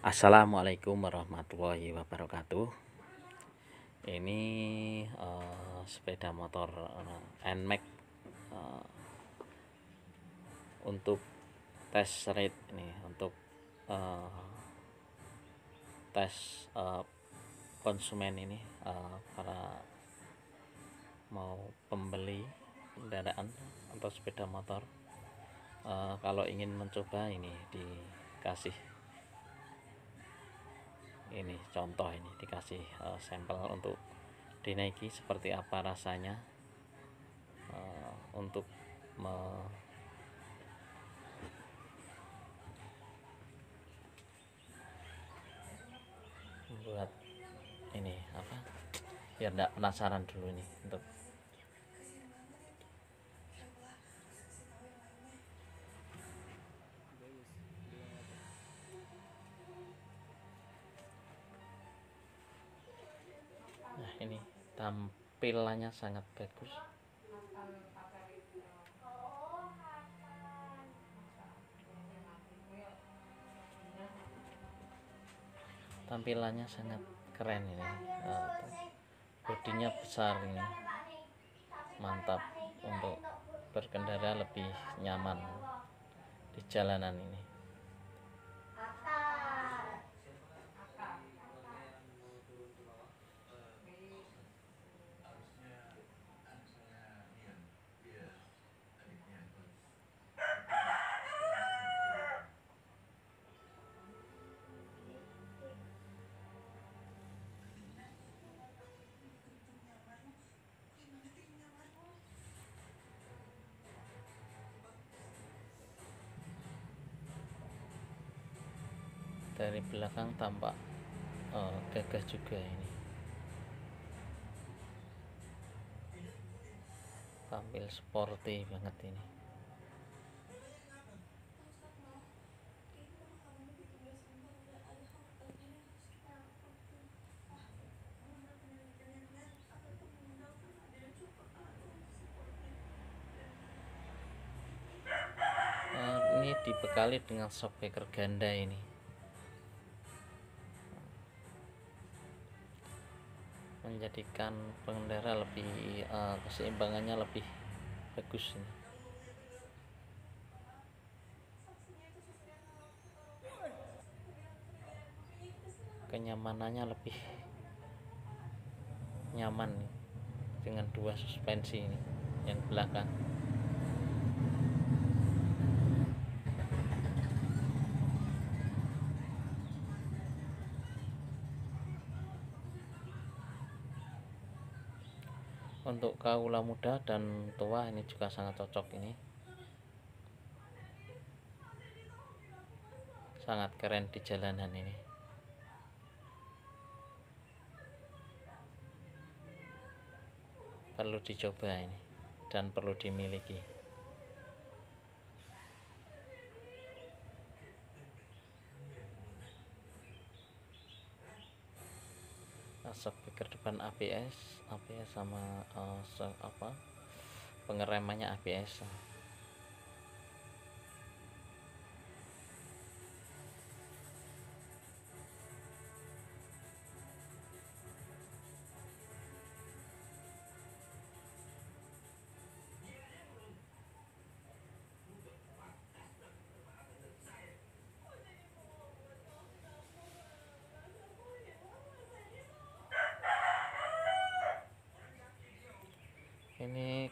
Assalamualaikum warahmatullahi wabarakatuh. Ini uh, sepeda motor uh, NMAX uh, untuk tes rate ini untuk uh, tes uh, konsumen ini uh, para mau pembeli kendaraan atau sepeda motor. Uh, kalau ingin mencoba ini dikasih ini contoh ini dikasih uh, sampel untuk dinaiki seperti apa rasanya uh, untuk me membuat ini apa? Biar tidak penasaran dulu nih untuk tampilannya sangat bagus. Tampilannya sangat keren ini uh, bodinya besar ini. Mantap untuk berkendara lebih nyaman di jalanan ini dari belakang tampak uh, gagah juga ini. Tampil sporty banget ini. Ini dibekali dengan shockbreaker ganda ini menjadikan pengendara lebih uh, keseimbangannya lebih bagus. Kenyamanannya lebih nyaman nih, dengan dua suspensi ini yang belakang untuk kaula muda dan tua ini juga sangat cocok ini. Sangat keren di jalanan ini. Perlu dicoba ini dan perlu dimiliki shock breaker depan ABS ABS sama uh, apa pengeremannya ABS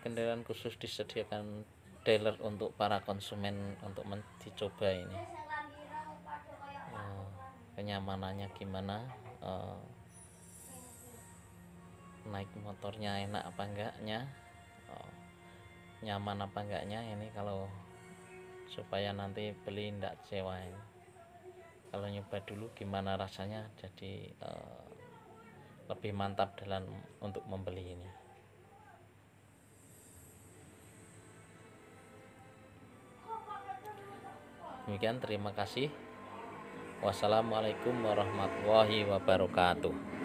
kendaraan khusus disediakan dealer untuk para konsumen untuk dicoba ini. Uh, kenyamanannya gimana? Uh, naik motornya enak apa enggaknya? Uh, nyaman apa enggaknya ini kalau supaya nanti beli sewa ini. Kalau nyoba dulu gimana rasanya jadi lebih mantap dalam untuk membeli ini demikian terima kasih. Wassalamualaikum warahmatullahi wabarakatuh